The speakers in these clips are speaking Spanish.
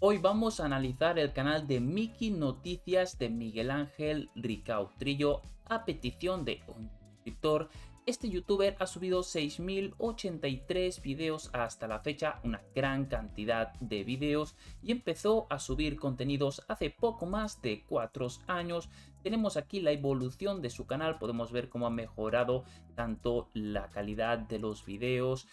Hoy vamos a analizar el canal de Miki Noticias de Miguel Ángel Ricautrillo a petición de un suscriptor. Este youtuber ha subido 6.083 videos hasta la fecha, una gran cantidad de videos y empezó a subir contenidos hace poco más de 4 años. Tenemos aquí la evolución de su canal, podemos ver cómo ha mejorado tanto la calidad de los videos,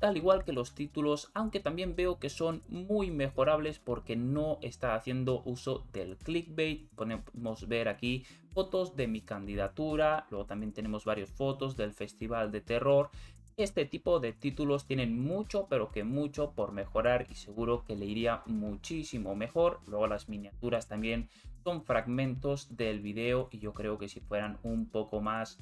al igual que los títulos, aunque también veo que son muy mejorables porque no está haciendo uso del clickbait. Podemos ver aquí fotos de mi candidatura, luego también tenemos varias fotos del festival de terror. Este tipo de títulos tienen mucho, pero que mucho por mejorar y seguro que le iría muchísimo mejor. Luego las miniaturas también son fragmentos del video y yo creo que si fueran un poco más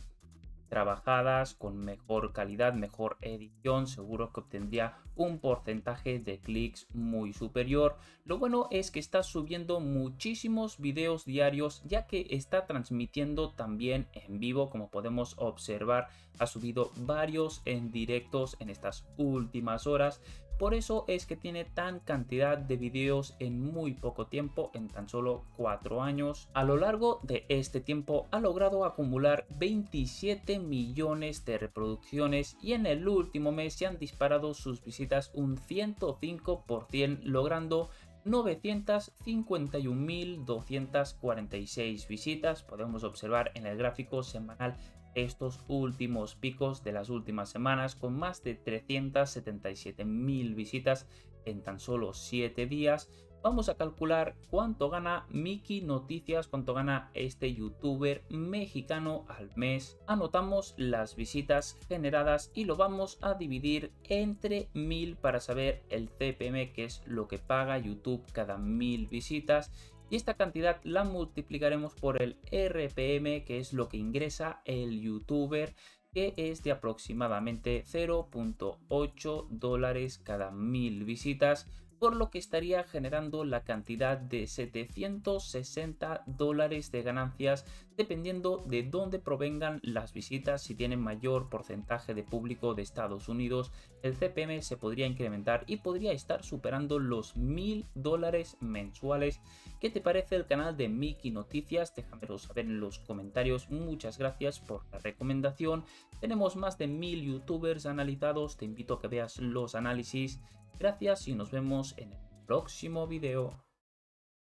trabajadas con mejor calidad, mejor edición, seguro que obtendría un porcentaje de clics muy superior. Lo bueno es que está subiendo muchísimos videos diarios ya que está transmitiendo también en vivo como podemos observar ha subido varios en directos en estas últimas horas por eso es que tiene tan cantidad de videos en muy poco tiempo, en tan solo 4 años. A lo largo de este tiempo ha logrado acumular 27 millones de reproducciones y en el último mes se han disparado sus visitas un 105% logrando 951.246 visitas. Podemos observar en el gráfico semanal estos últimos picos de las últimas semanas con más de 377.000 visitas en tan solo 7 días. Vamos a calcular cuánto gana Miki Noticias, cuánto gana este youtuber mexicano al mes. Anotamos las visitas generadas y lo vamos a dividir entre 1000 para saber el CPM, que es lo que paga YouTube cada 1000 visitas y esta cantidad la multiplicaremos por el RPM que es lo que ingresa el youtuber que es de aproximadamente 0.8 dólares cada mil visitas por lo que estaría generando la cantidad de 760 dólares de ganancias dependiendo de dónde provengan las visitas. Si tienen mayor porcentaje de público de Estados Unidos, el CPM se podría incrementar y podría estar superando los 1000 dólares mensuales. ¿Qué te parece el canal de Mickey Noticias? Déjamelo saber en los comentarios. Muchas gracias por la recomendación. Tenemos más de 1000 youtubers analizados. Te invito a que veas los análisis Gracias y nos vemos en el próximo video.